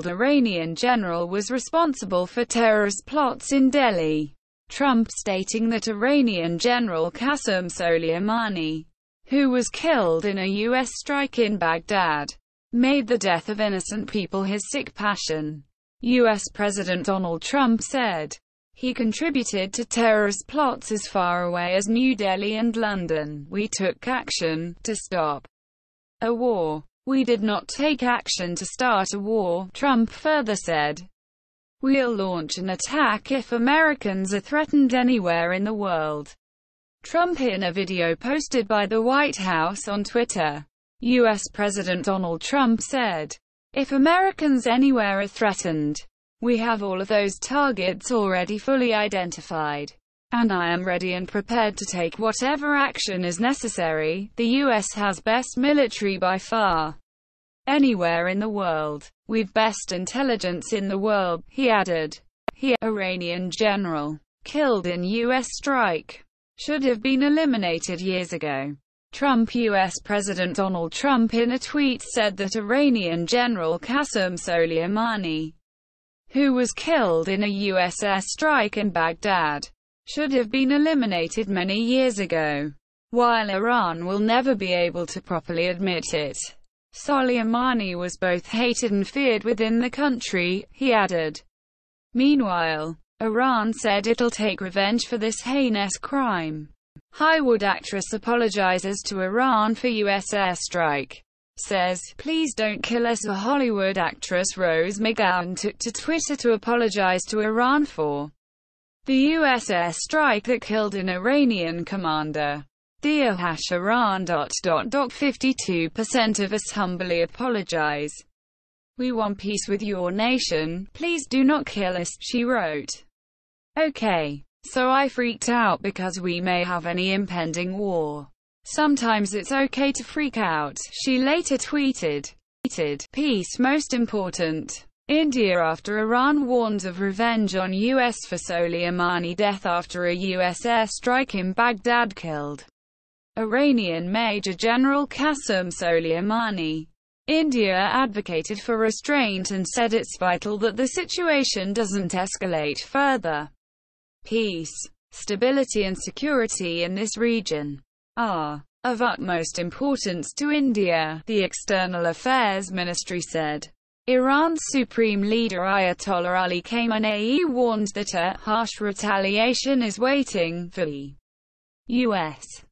killed Iranian general was responsible for terrorist plots in Delhi. Trump stating that Iranian General Qasem Soleimani, who was killed in a U.S. strike in Baghdad, made the death of innocent people his sick passion. U.S. President Donald Trump said, he contributed to terrorist plots as far away as New Delhi and London. We took action to stop a war. We did not take action to start a war, Trump further said. We'll launch an attack if Americans are threatened anywhere in the world. Trump in a video posted by the White House on Twitter. U.S. President Donald Trump said, If Americans anywhere are threatened, we have all of those targets already fully identified. And I am ready and prepared to take whatever action is necessary. The U.S. has best military by far anywhere in the world. We've best intelligence in the world, he added. He, Iranian general, killed in U.S. strike, should have been eliminated years ago. Trump U.S. President Donald Trump in a tweet said that Iranian General Qasem Soleimani, who was killed in a U.S. airstrike in Baghdad, should have been eliminated many years ago. While Iran will never be able to properly admit it, Soleimani was both hated and feared within the country, he added. Meanwhile, Iran said it'll take revenge for this heinous crime. Hollywood actress apologizes to Iran for U.S. airstrike. Says, please don't kill us. A Hollywood actress Rose McGowan took to Twitter to apologize to Iran for the U.S. airstrike that killed an Iranian commander. Dear Iran. 52% of us humbly apologize. We want peace with your nation, please do not kill us, she wrote. Okay. So I freaked out because we may have any impending war. Sometimes it's okay to freak out, she later tweeted. Peace most important. India after Iran warns of revenge on U.S. for Soleimani death after a U.S. airstrike in Baghdad killed Iranian Major General Qasem Soleimani. India advocated for restraint and said it's vital that the situation doesn't escalate further. Peace, stability and security in this region are of utmost importance to India, the External Affairs Ministry said. Iran's supreme leader Ayatollah Ali Khamenei warned that a harsh retaliation is waiting for the U.S.